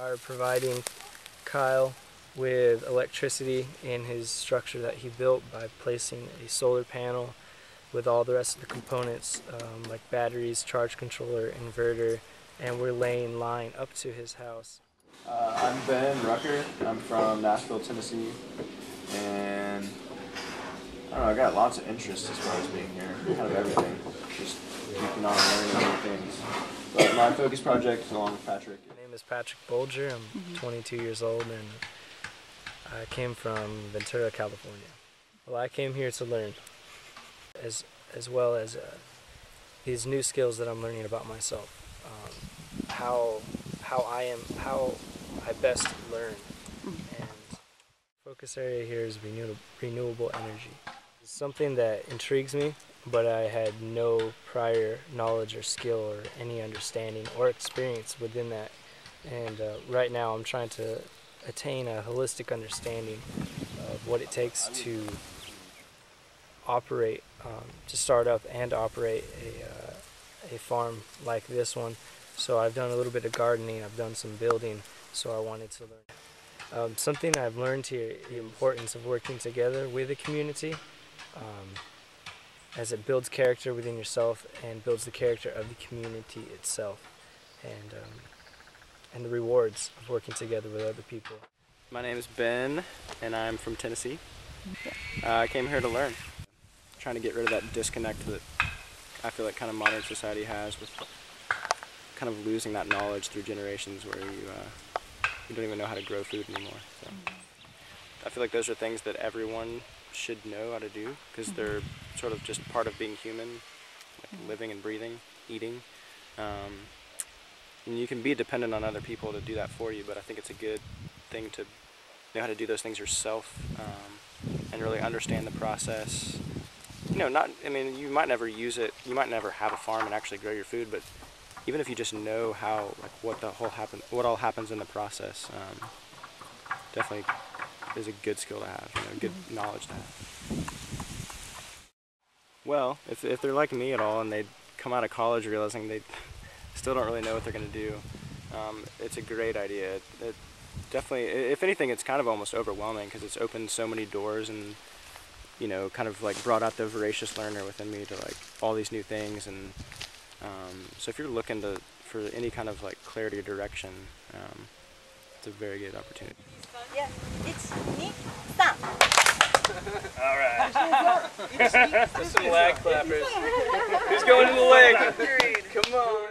are providing Kyle with electricity in his structure that he built by placing a solar panel with all the rest of the components um, like batteries, charge controller, inverter, and we're laying line up to his house. Uh, I'm Ben Rucker. I'm from Nashville, Tennessee, and I don't know. I got lots of interests as far as being here. Kind of everything. Just keeping on learning new things. But my focus project, along with Patrick. My name is Patrick Bolger. I'm 22 years old, and I came from Ventura, California. Well, I came here to learn, as as well as uh, these new skills that I'm learning about myself. Um, how how I am how I best learn. And focus area here is renew- renewable energy. It's something that intrigues me, but I had no prior knowledge or skill or any understanding or experience within that. And uh, right now I'm trying to attain a holistic understanding of what it takes to operate, um, to start up and operate a, uh, a farm like this one. So I've done a little bit of gardening, I've done some building, so I wanted to learn. Um, something I've learned here, the importance of working together with a community, um, as it builds character within yourself and builds the character of the community itself, and um, and the rewards of working together with other people. My name is Ben, and I'm from Tennessee. Uh, I came here to learn, trying to get rid of that disconnect that I feel like kind of modern society has with kind of losing that knowledge through generations where you, uh, you don't even know how to grow food anymore. So I feel like those are things that everyone should know how to do because they're sort of just part of being human, like living and breathing, eating. Um, and you can be dependent on other people to do that for you, but I think it's a good thing to know how to do those things yourself um, and really understand the process. You know, not, I mean, you might never use it, you might never have a farm and actually grow your food, but even if you just know how, like, what the whole happen, what all happens in the process, um, definitely is a good skill to have, you know, good knowledge to have. Well, if, if they're like me at all and they come out of college realizing they still don't really know what they're going to do, um, it's a great idea. It, it definitely, if anything, it's kind of almost overwhelming because it's opened so many doors and, you know, kind of like brought out the voracious learner within me to like all these new things. And um, so if you're looking to for any kind of like clarity or direction, um, it's a very good opportunity. Yeah, 1、2、3 Some leg clappers. Who's going to the leg? Come on.